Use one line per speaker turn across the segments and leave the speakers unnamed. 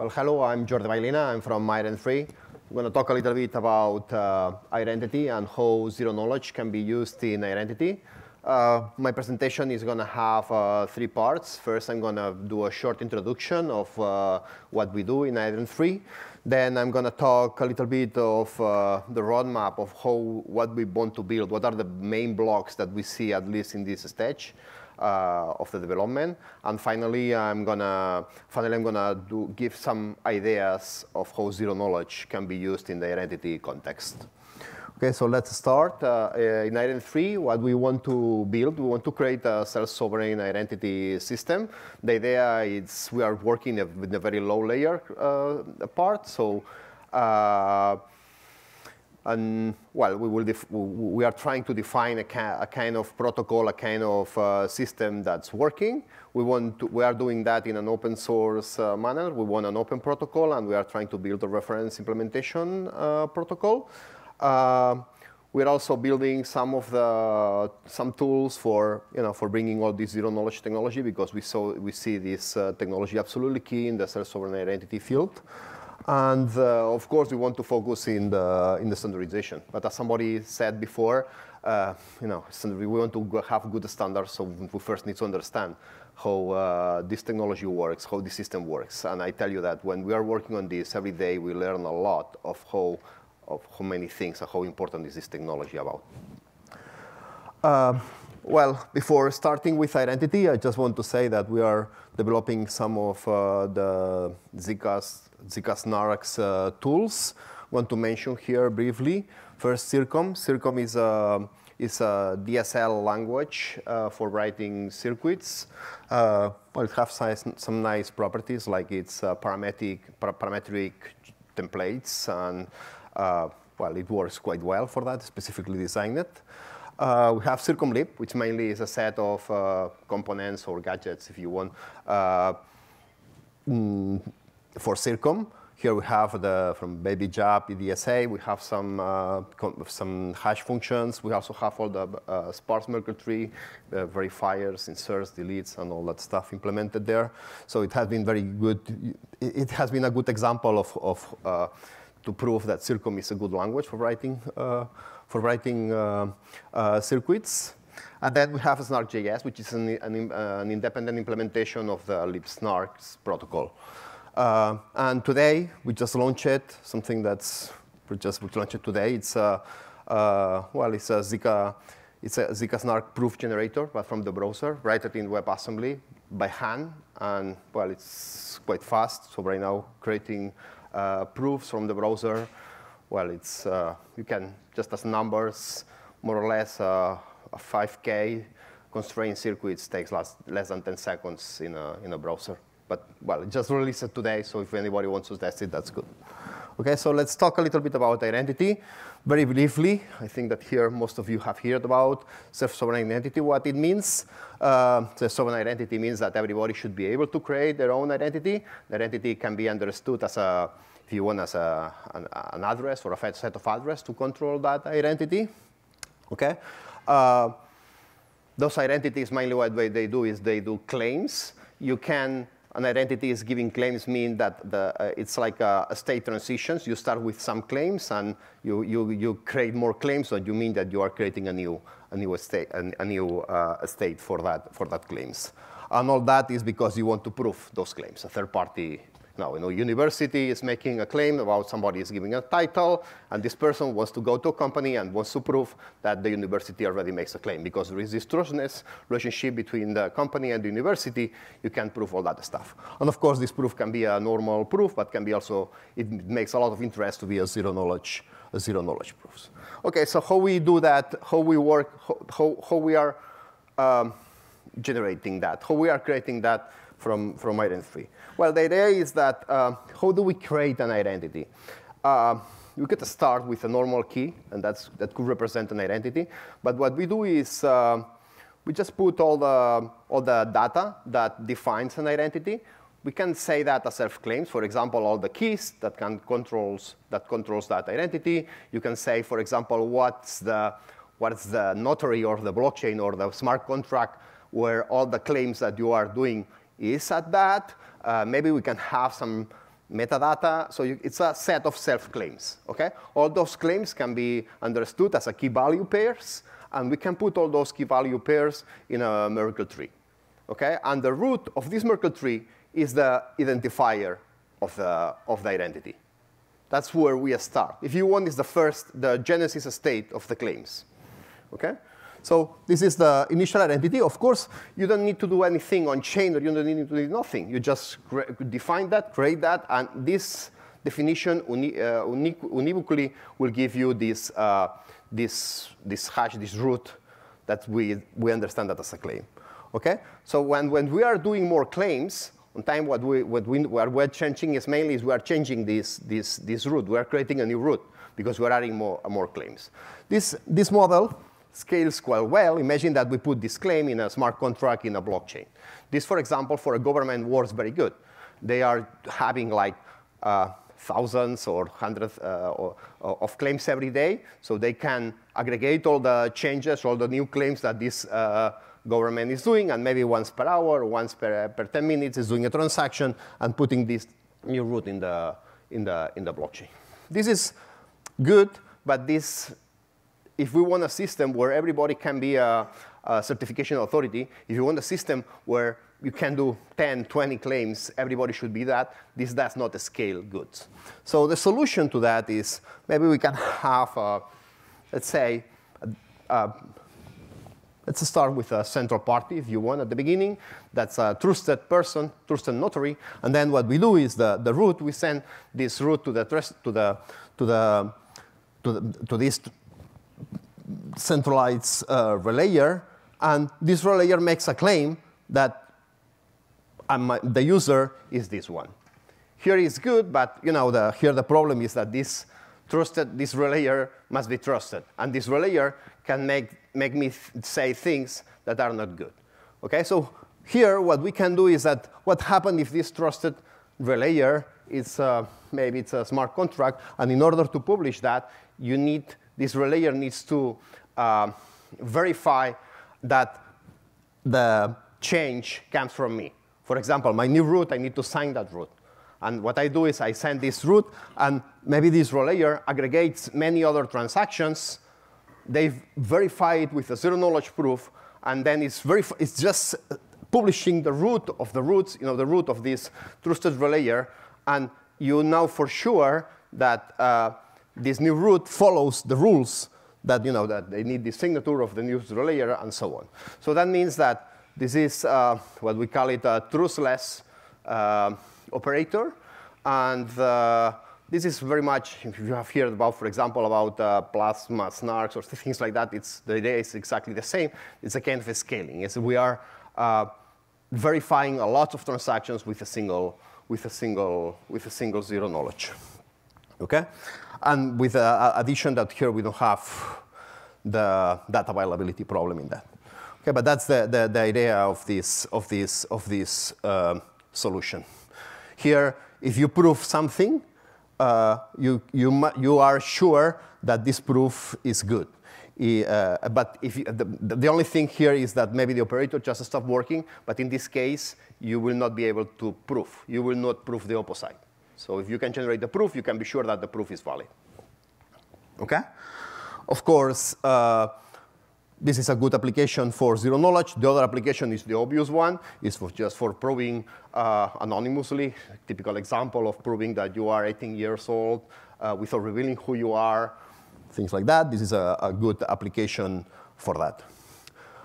Well, hello, I'm Jordi Baylina. I'm from Iden3. I'm going to talk a little bit about uh, identity and how zero knowledge can be used in identity. Uh, my presentation is going to have uh, three parts. First, I'm going to do a short introduction of uh, what we do in Iden3. Then I'm going to talk a little bit of uh, the roadmap of how what we want to build, what are the main blocks that we see at least in this stage of the development. And finally, I'm gonna finally I'm gonna do, give some ideas of how zero knowledge can be used in the identity context. Okay, so let's start. Uh, in Iden3, what we want to build, we want to create a self-sovereign identity system. The idea is we are working with a very low layer uh, part, so uh, and well, we, will we are trying to define a, a, kind of protocol, a kind of uh, system that's working. We, want to, we are doing that in an open source uh, manner. We want an open protocol, and we are trying to build a reference implementation uh, protocol. Uh, we're also building some of the some tools for you know for bringing all this zero knowledge technology because we saw we see this uh, technology absolutely key in the self-sovereign identity field. And uh, of course, we want to focus in the, in the standardization. But as somebody said before, uh, you know, we want to have good standards, so we first need to understand how uh, this technology works, how the system works. And I tell you that when we are working on this every day, we learn a lot of how, of how many things and how important is this technology about. Uh, well, before starting with identity, I just want to say that we are developing some of uh, the Zca's zk-SNARKs uh, tools. Want to mention here briefly. First, Circom. Circom is a is a DSL language uh, for writing circuits. Uh, well, it has some nice properties, like it's uh, parametric, parametric templates, and uh, well, it works quite well for that, specifically designed it. Uh, we have CircomLib, which mainly is a set of components or gadgets, if you want, mm, for Circom. Here we have the from BabyJub EdDSA. We have some uh, some hash functions. We also have all the uh, sparse Merkle tree, uh, verifiers, inserts, deletes, and all that stuff implemented there. So it has been very good. It, has been a good example of, of uh, to prove that Circom is a good language for writing uh, for writing uh, circuits. And then we have Snark.js, which is an, an, an independent implementation of the libsnarks protocol. Uh, and today, we just launched it, something that's, we just launched it today. It's a, uh, well, it's a zk, it's a zk-SNARK proof generator, but from the browser, write it in WebAssembly by hand, and well, it's quite fast. So right now, creating uh, proofs from the browser, well, it's, uh, you can, just as numbers, more or less uh, a 5K constrained circuits takes less, less than 10 seconds in a, in a browser. But, well, it just released it today, so if anybody wants to test it, that's good. Okay, so let's talk a little bit about identity. Very briefly, I think that here most of you have heard about self-sovereign identity, what it means. Uh, self-sovereign identity means that everybody should be able to create their own identity. The identity can be understood as a, if you want, as a, an, an address or a set of address to control that identity. Okay. Uh, those identities, mainly what they do is they do claims. You can an identity is giving claims mean that the, uh, it's like a, a, state transitions. You start with some claims and you, you, you create more claims, so you mean that you are creating a new, a new, state, a, a new uh, state for that, for that claims. And all that is because you want to prove those claims. A third party now, you know, university is making a claim about somebody is giving a title, and this person wants to go to a company and wants to prove that the university already makes a claim. Because there is this trustness relationship between the company and the university, you can prove all that stuff. And of course, this proof can be a normal proof, but can be also, it makes a lot of interest to be a zero knowledge, a zero knowledge proofs. Okay, so how we do that, how we work, how, how we are um, generating that, how we are creating that from, from 3. Well, the idea is that uh, how do we create an identity? Uh, we could start with a normal key, and that's, that could represent an identity. But what we do is uh, we just put all the, all the data that defines an identity. We can say that as self-claims. For example, all the keys that can controls that controls that identity. You can say, for example, what's the what's the notary or the blockchain or the smart contract where all the claims that you are doing is at that. Uh, maybe we can have some metadata. So you, it's a set of self-claims, okay? All those claims can be understood as a key value pairs, and we can put all those key value pairs in a Merkle tree, okay? And the root of this Merkle tree is the identifier of the, of the identity. That's where we start. If you want, is the first, the genesis state of the claims, okay? So this is the initial identity. Of course, you don't need to do anything on chain, or you don't need to do nothing. You just define that, create that, and this definition uni uh, univocally will give you this, uh, this, this hash, this root that we, we understand that as a claim. Okay? So when, when we are doing more claims, on time what, we, what, we, what we're changing is mainly is we are changing this, this, this root. We are creating a new root because we're adding more, more claims. This, this model scales quite well. Imagine that we put this claim in a smart contract in a blockchain. This, for example, for a government works very good. They are having like uh, thousands or hundreds uh, of claims every day, so they can aggregate all the changes, all the new claims that this uh, government is doing, and maybe once per hour, once per, per 10 minutes is doing a transaction and putting this new root in the, in the, in the blockchain. This is good, but this if we want a system where everybody can be a, a, certification authority, if you want a system where you can do 10, 20 claims, everybody should be that, this does not scale goods. So the solution to that is maybe we can have, a, let's say, a, a, let's start with a central party, if you want, at the beginning. That's a trusted person, trusted notary. And then what we do is the, the root, we send this root to the, to the, to the, to, the, to this centralized uh, relayer, and this relayer makes a claim that the user is this one. Here is good, but you know the, here the problem is that this trusted this relayer must be trusted, and this relayer can make make me say things that are not good. Okay, so here what we can do is that what happens if this trusted relayer is uh, maybe it's a smart contract, and in order to publish that, you need this relayer needs to uh, verify that the change comes from me. For example, my new root, I need to sign that root. And what I do is I send this root, and maybe this relayer aggregates many other transactions. They verify it with a zero-knowledge proof, and then it's, it's just publishing the root of the roots, you know, the root of this trusted relayer, and you know for sure that uh, this new root follows the rules that, you know, that they need the signature of the new layer and so on. So that means that this is uh, what we call it a trustless uh, operator. And uh, this is very much, if you have heard about, for example, about uh, plasma snarks or things like that, it's, the idea is exactly the same. It's a kind of a scaling. It's, we are uh, verifying a lot of transactions with a single, with a single, with a single zero knowledge. Okay? And with the addition that here we don't have the data availability problem in that. Okay, but that's the, the, the idea of this, of this, of this uh, solution. Here, if you prove something, uh, you, you, you are sure that this proof is good. Uh, but if you, the, the, only thing here is that maybe the operator just stopped working, but in this case, you will not be able to prove. You will not prove the opposite. So if you can generate the proof, you can be sure that the proof is valid. Okay? Of course, uh, this is a good application for zero knowledge. The other application is the obvious one. It's for just for proving uh, anonymously. Typical example of proving that you are 18 years old uh, without revealing who you are, things like that. This is a, a good application for that.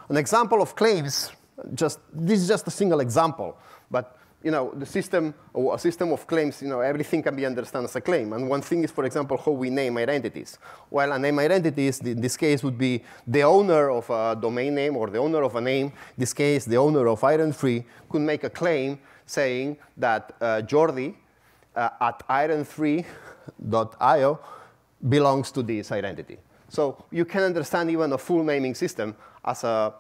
An example of claims, just this is just a single example, but you know, the system, or a system of claims, you know, everything can be understood as a claim. And one thing is, for example, how we name identities. Well, a name identity is, in this case would be the owner of a domain name or the owner of a name. In this case, the owner of Iden3 could make a claim saying that uh, Jordi uh, at iden3.io belongs to this identity. So you can understand even a full naming system as a,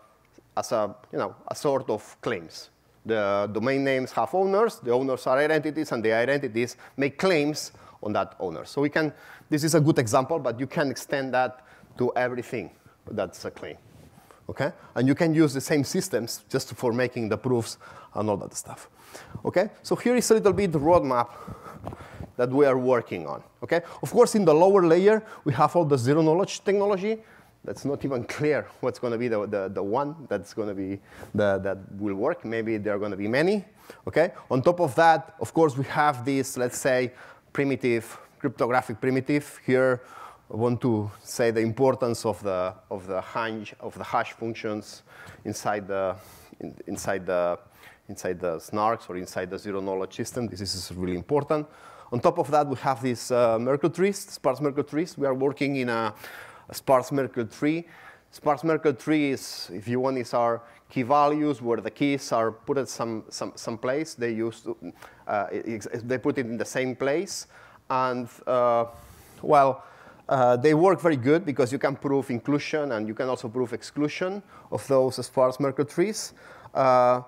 as a, you know, a sort of claims. The domain names have owners, the owners are identities, and the identities make claims on that owner. So we can, this is a good example, but you can extend that to everything that's a claim. Okay? And you can use the same systems just for making the proofs and all that stuff. Okay? So here is a little bit the roadmap that we are working on. Okay? Of course, in the lower layer, we have all the zero knowledge technology. That's not even clear what's going to be the, the, the one that's going to be the, that will work. Maybe there are going to be many. Okay? On top of that, of course, we have this, let's say, primitive, cryptographic primitive. Here, I want to say the importance of the, of the, hash, of the hash functions inside the, in, inside, the, inside the snarks or inside the zero knowledge system. This is really important. On top of that, we have these uh, Merkle trees, sparse Merkle trees. We are working in a, a sparse Merkle tree. Sparse Merkle tree is, if you want, is our key values where the keys are put at some, some, some place. They, use to, uh, they put it in the same place. And, uh, well, uh, they work very good because you can prove inclusion and you can also prove exclusion of those sparse Merkle trees. Uh,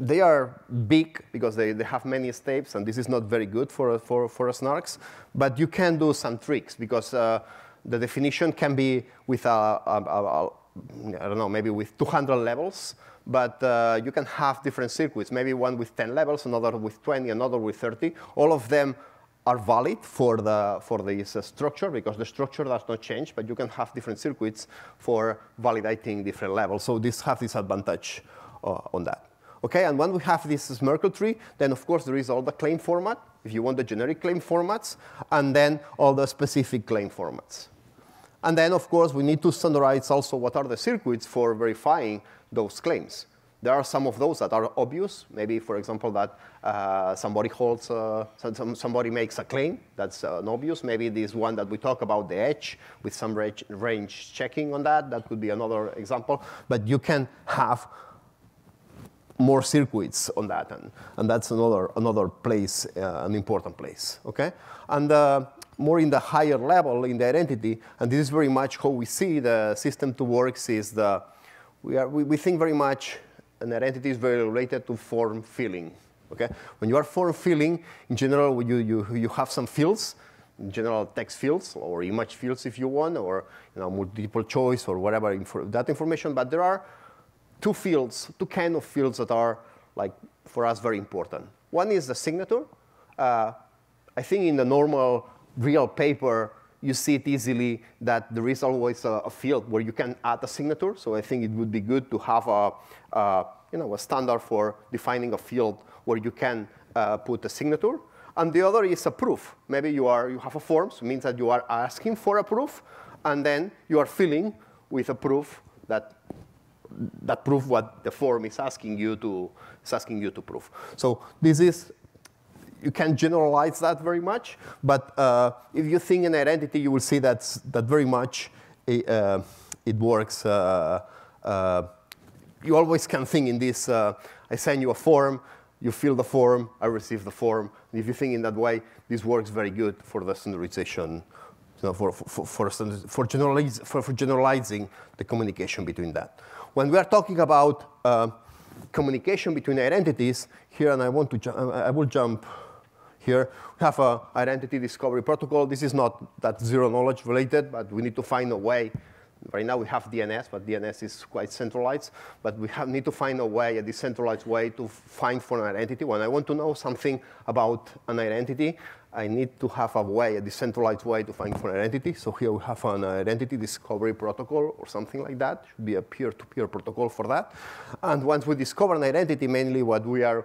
they are big because they, they have many steps, and this is not very good for, for, for snarks. But you can do some tricks because uh, the definition can be with, a, a, a, I don't know, maybe with 200 levels. But uh, you can have different circuits, maybe one with 10 levels, another with 20, another with 30. All of them are valid for, the, for this uh, structure because the structure does not change, but you can have different circuits for validating different levels. So this has this advantage uh, on that. Okay, and when we have this Merkle tree, then of course there is all the claim format, if you want the generic claim formats, and then all the specific claim formats. And then, of course, we need to standardize also what are the circuits for verifying those claims. There are some of those that are obvious. Maybe, for example, that uh, somebody holds, uh, some, somebody makes a claim. That's uh, an obvious. Maybe this one that we talk about, the edge, with some range, range checking on that. That could be another example. But you can have more circuits on that, and, and that's another, another place, uh, an important place. Okay? And uh, more in the higher level in the identity, and this is very much how we see the system to works is the, we, are, we, we think very much an identity is very related to form filling. Okay? When you are form filling, in general, you, you, you have some fields, in general text fields or image fields if you want, or you know, multiple choice or whatever that information. But there are two fields, two kind of fields that are like for us very important. One is the signature. Uh, I think in the normal real paper, you see it easily that there is always a, a, field where you can add a signature. So I think it would be good to have a, a you know, a standard for defining a field where you can uh, put a signature. And the other is a proof. Maybe you, are, you have a form, so it means that you are asking for a proof, and then you are filling with a proof that that prove what the form is asking you to is asking you to prove. So this is you can generalize that very much, but uh, if you think in identity, you will see that that very much it, uh, it works. Uh, uh, you always can think in this. Uh, I send you a form, you fill the form, I receive the form. And if you think in that way, this works very good for the standardization, you know, for, for, for, for, for, for generalizing the communication between that. When we are talking about communication between identities, here, and I want to, I will jump here, we have an identity discovery protocol. This is not that zero knowledge related, but we need to find a way. Right now we have DNS, but DNS is quite centralized. But we have, need to find a way, a decentralized way to find for an identity. When I want to know something about an identity, I need to have a way, a decentralized way to find for an identity. So here we have an identity discovery protocol or something like that. Should be a peer-to-peer -peer protocol for that. And once we discover an identity, mainly what we are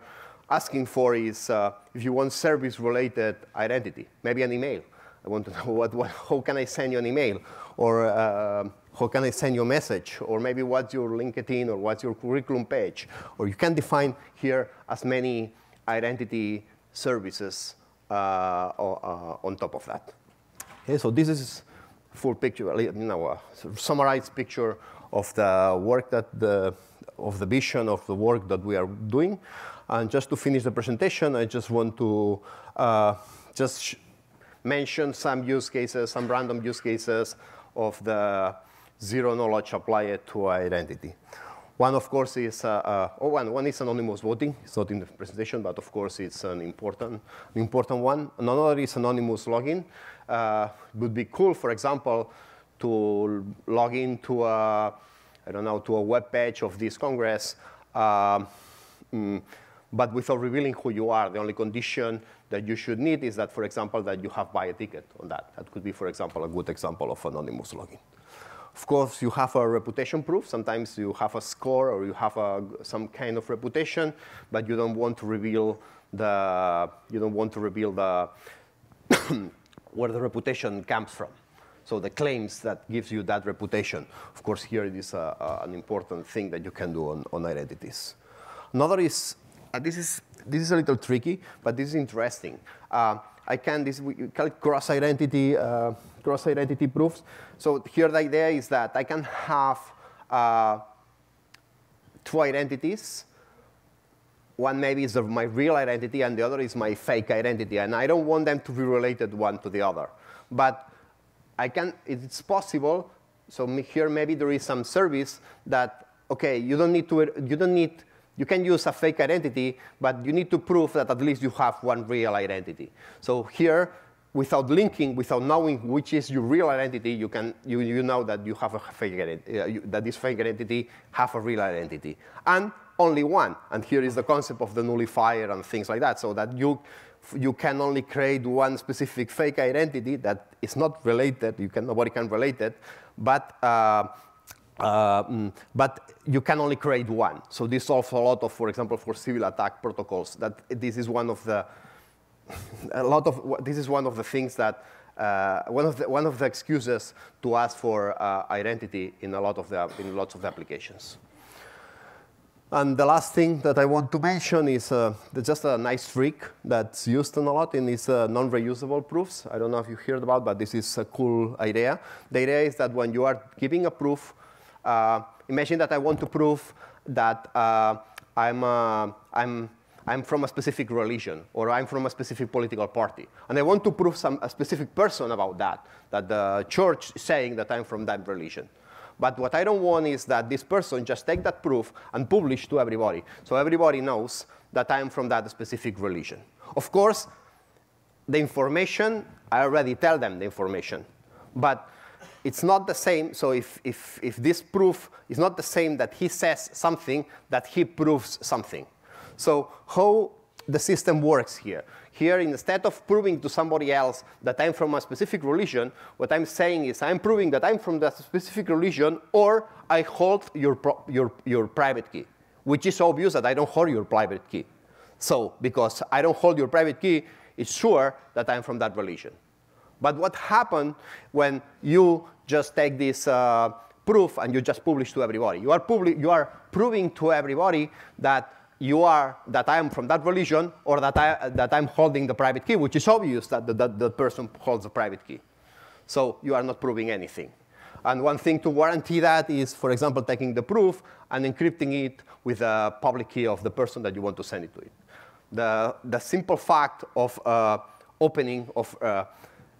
asking for is uh, if you want service-related identity, maybe an email. I want to know what, what, how can I send you an email, or uh, how can I send you a message, or maybe what's your LinkedIn, or what's your curriculum page. Or you can define here as many identity services uh, uh, on top of that. Okay, so this is full picture, you know, a summarized picture of the work that the, of the vision of the work that we are doing. And just to finish the presentation, I just want to uh, just mention some use cases, some random use cases of the zero knowledge applied to identity. One, of course, is, uh, uh, oh, one, one is anonymous voting. It's not in the presentation, but of course, it's an important, an important one. Another is anonymous login. Uh, it would be cool, for example, to log into a, I don't know, to a web page of this Congress, um, mm, but without revealing who you are. The only condition that you should need is that, for example, that you have buy a ticket on that. That could be, for example, a good example of anonymous login. Of course, you have a reputation proof. Sometimes you have a score or you have a, some kind of reputation, but you don't want to reveal the, you don't want to reveal the, where the reputation comes from. So the claims that gives you that reputation. Of course, here it is a, a, an important thing that you can do on, on identities. Another is, uh, this is, this is a little tricky, but this is interesting. Uh, I can, this, we call it cross-identity, uh, cross-identity proofs. So here the idea is that I can have uh, two identities. One maybe is my real identity, and the other is my fake identity. And I don't want them to be related one to the other. But I can, it's possible, so here maybe there is some service that, okay, you don't need to, you don't need, you can use a fake identity, but you need to prove that at least you have one real identity. So here, without linking, without knowing which is your real identity, you can you, you know that you have a fake identity, uh, you, that this fake identity have a real identity, and only one. And here is the concept of the nullifier and things like that, so that you you can only create one specific fake identity that is not related. You can nobody can relate it, but. Uh, mm, but you can only create one. So this solves a lot of, for example, for Sybil attack protocols. That this is one of the a lot of this is one of the things that uh, one of the one of the excuses to ask for uh, identity in a lot of the in lots of the applications. And the last thing that I want to mention is uh, just a nice trick that's used in a lot in these uh, non-reusable proofs. I don't know if you heard about, but this is a cool idea. The idea is that when you are giving a proof, imagine that I want to prove that uh, I'm, uh, I'm, I'm from a specific religion or I'm from a specific political party. And I want to prove some, a specific person about that, that the church is saying that I'm from that religion. But what I don't want is that this person just take that proof and publish to everybody. So everybody knows that I'm from that specific religion. Of course, the information, I already tell them the information. But it's not the same. So if, if, if this proof is not the same that he says something, that he proves something. So how the system works here. Here, instead of proving to somebody else that I'm from a specific religion, what I'm saying is I'm proving that I'm from that specific religion, or I hold your, your, your private key, which is obvious that I don't hold your private key. So, because I don't hold your private key, it's sure that I'm from that religion. But what happened when you just take this uh, proof and you just publish to everybody? You are, you are proving to everybody that you are that I am from that religion or that, I, that I'm holding the private key, which is obvious that the, that the person holds the private key. So you are not proving anything. And one thing to guarantee that is, for example, taking the proof and encrypting it with a public key of the person that you want to send it to it. The, the simple fact of uh, opening, of uh,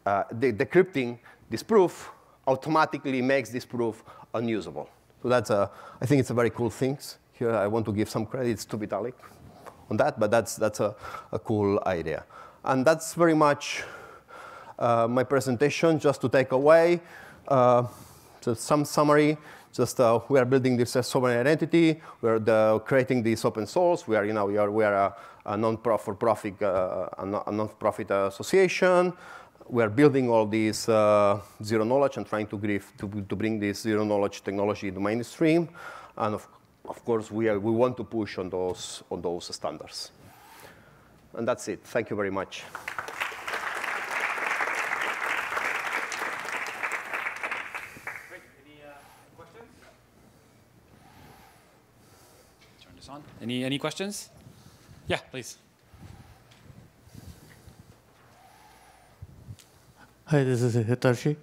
uh, de decrypting this proof automatically makes this proof unusable. So that's a, I think it's a very cool thing. Here I want to give some credits to Vitalik on that, but that's, that's a, a cool idea. And that's very much uh, my presentation, just to take away uh, some summary. Just uh, we are building this sovereign identity. We are the, creating this open source. We are, you know, we are, we are a, a non-profit uh, a non-profit association. We are building all this uh, zero knowledge and trying to, to, to bring this zero knowledge technology to mainstream. And of of course, we, are, we want to push on those, on those standards. And that's it. Thank you very much.
Any, uh. Any, any questions? Yeah, please.
Hi, this is Hitarshi.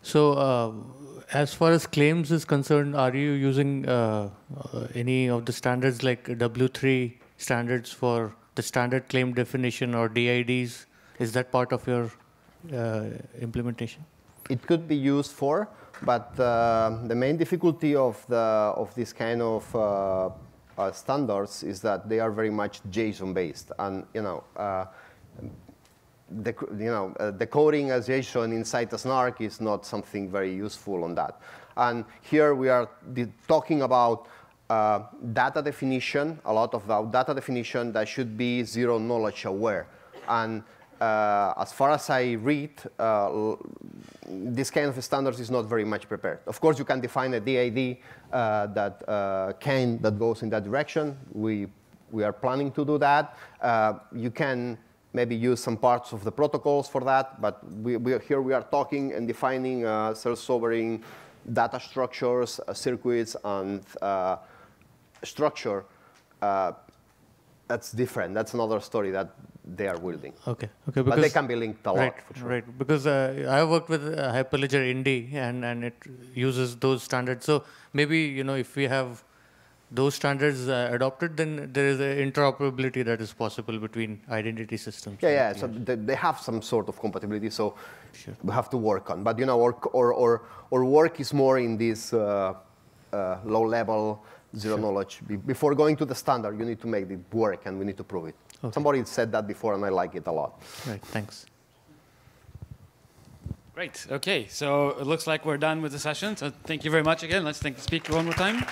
So uh, as far as claims is concerned, are you using uh, uh, any of the standards like W3 standards for the standard claim definition or DIDs? Is that part of your uh, implementation?
It could be used for, but uh, the main difficulty of, the, of this kind of uh, standards is that they are very much JSON based. And, you know, the, you know, uh, decoding as JSON inside a snark is not something very useful on that. And here we are talking about uh, data definition, a lot of data definition that should be zero knowledge aware. And uh, as far as I read, uh, this kind of standards is not very much prepared. Of course, you can define a DID uh, that uh, can that goes in that direction. We we are planning to do that. Uh, you can maybe use some parts of the protocols for that, but we, we here we are talking and defining uh, self-sovereign data structures, circuits, and structure that's different. That's another story that they are building.
Okay, okay.
Because, but they can be linked a
right,
lot, sure.
Right, because uh, I worked with uh, Hyperledger Indy, and, and it uses those standards. So maybe, you know, if we have those standards uh, adopted, then there is an interoperability that is possible between identity systems.
Yeah, yeah. So they, they have some sort of compatibility. So sure. we have to work on. But you know, our our our, our work is more in this uh, uh, low level zero sure. knowledge. Be before going to the standard, you need to make it work, and we need to prove it. Okay. Somebody said that before, and I like it a lot.
Right, thanks.
Great. Okay, so it looks like we're done with the session. So thank you very much again. Let's thank the speaker one more time.